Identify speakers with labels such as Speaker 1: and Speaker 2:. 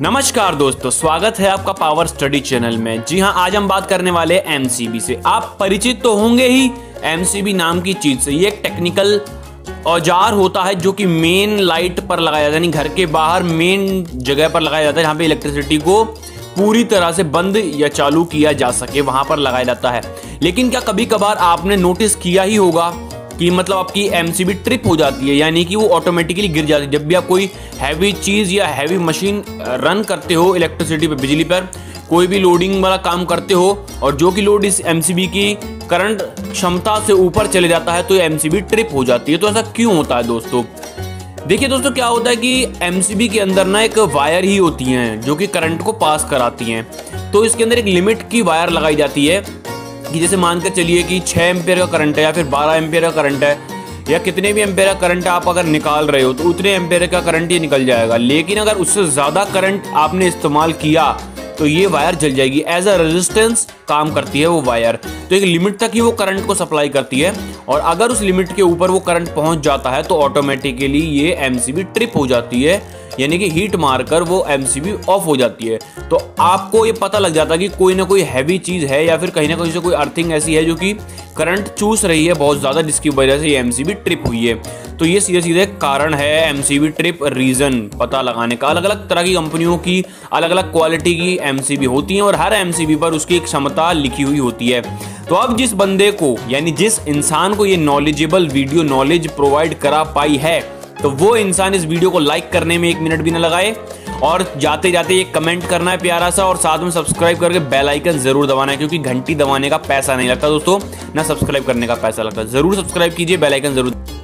Speaker 1: नमस्कार दोस्तों, स्वागत है आपका पावर स्टडी चैनल में। जी हाँ आज हम बात करने वाले एमसीबी से। आप परिचित तो होंगे ही एमसीबी नाम की चीज़ से। ये एक टेक्निकल औज़ार होता है जो कि मेन लाइट पर लगाया जाता है, यानी घर के बाहर मेन जगह पर लगाया जाता है, जहाँ पे इलेक्ट्रिसिटी को पूरी तरह से बंद या चालू किया जा सके, वहाँ पर लगाया जाता है। लेकिन क्या कभी कभार आपने नोटिस किया ही होगा? कि मतलब आपकी एमसीबी ट्रिप हो जाती है, यानी कि वो ऑटोमेटिकली गिर जाती है। जब भी आप कोई हैवी चीज़ या हैवी मशीन रन करते हो इलेक्ट्रिसिटी पर बिजली पर, कोई भी लोडिंग वाला काम करते हो, और जो कि लोड इस एमसीबी की करंट क्षमता से ऊपर चले जाता है तो एमसीबी ट्रिप हो जाती है। तो ऐसा क्यों होता है दोस्तों? देखिए दोस्तों, क्या होता है कि एमसीबी के अंदर ना एक वायर ही होती हैं, जो कि करंट को पास कराती हैं। तो इसके अंदर एक लिमिट की वायर लगाई जाती है कि जैसे मान कर चलिए कि 6 एम्पेयर का करंट है या फिर 12 एम्पियर का करंट है या कितने भी एम्पियर का करंट आप अगर निकाल रहे हो तो उतने एम्पियर का करंट ही निकल जाएगा। लेकिन अगर उससे ज़्यादा करंट आपने इस्तेमाल किया तो ये वायर जल जाएगी। एज अ रेजिस्टेंस काम करती है वो वायर। तो एक लिमिट तक ही वो करंट को सप्लाई करती है और अगर उस लिमिट के ऊपर वो करंट पहुँच जाता है तो ऑटोमेटिकली ये एमसीबी ट्रिप हो जाती है। यानी कि हीट मारकर वो एमसीबी ऑफ़ हो जाती है। तो आपको ये पता लग जाता है कि कोई ना कोई हैवी चीज़ है या फिर कहीं ना कहीं से कोई अर्थिंग ऐसी है जो कि करंट चूस रही है बहुत ज़्यादा, जिसकी वजह से ये एमसीबी ट्रिप हुई है। तो ये सीधे सीधे कारण है एमसीबी ट्रिप रीज़न पता लगाने का। अलग अलग तरह की कंपनियों की अलग अलग क्वालिटी की एमसीबी होती हैं और हर एमसीबी पर उसकी क्षमता लिखी हुई होती है। तो अब जिस बंदे को, यानी जिस इंसान को ये नॉलेजेबल वीडियो नॉलेज प्रोवाइड करा पाई है तो वो इंसान इस वीडियो को लाइक करने में एक मिनट भी ना लगाए और जाते जाते ये कमेंट करना है प्यारा सा और साथ में सब्सक्राइब करके बेल आइकन ज़रूर दबाना है क्योंकि घंटी दबाने का पैसा नहीं लगता दोस्तों, ना सब्सक्राइब करने का पैसा लगता ज़रूर सब्सक्राइब कीजिए बेल आइकन ज़रूर